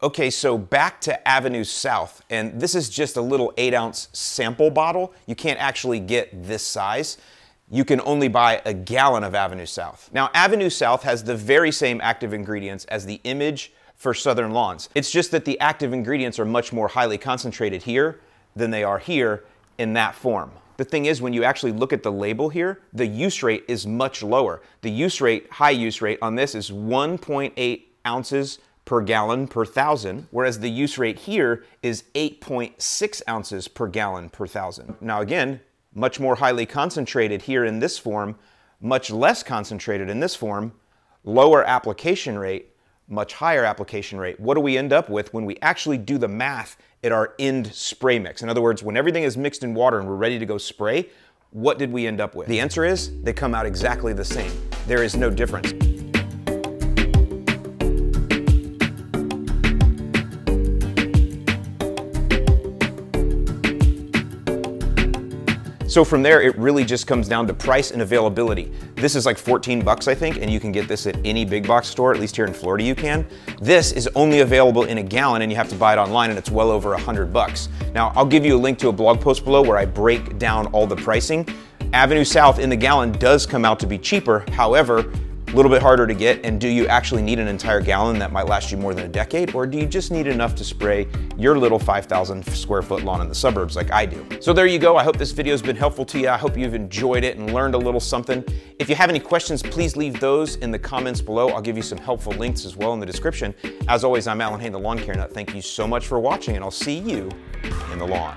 Okay, so back to Avenue South, and this is just a little eight ounce sample bottle. You can't actually get this size. You can only buy a gallon of Avenue South. Now, Avenue South has the very same active ingredients as the image for Southern Lawns. It's just that the active ingredients are much more highly concentrated here than they are here in that form. The thing is, when you actually look at the label here, the use rate is much lower. The use rate, high use rate on this is 1.8 ounces per gallon per thousand, whereas the use rate here is 8.6 ounces per gallon per thousand. Now again, much more highly concentrated here in this form, much less concentrated in this form, lower application rate, much higher application rate. What do we end up with when we actually do the math at our end spray mix? In other words, when everything is mixed in water and we're ready to go spray, what did we end up with? The answer is they come out exactly the same. There is no difference. So from there, it really just comes down to price and availability. This is like 14 bucks, I think, and you can get this at any big box store, at least here in Florida you can. This is only available in a gallon and you have to buy it online and it's well over 100 bucks. Now, I'll give you a link to a blog post below where I break down all the pricing. Avenue South in the gallon does come out to be cheaper. However, a little bit harder to get, and do you actually need an entire gallon that might last you more than a decade, or do you just need enough to spray your little 5,000 square foot lawn in the suburbs like I do? So there you go. I hope this video has been helpful to you. I hope you've enjoyed it and learned a little something. If you have any questions, please leave those in the comments below. I'll give you some helpful links as well in the description. As always, I'm Allyn Hane, the Lawn Care Nut. Thank you so much for watching, and I'll see you in the lawn.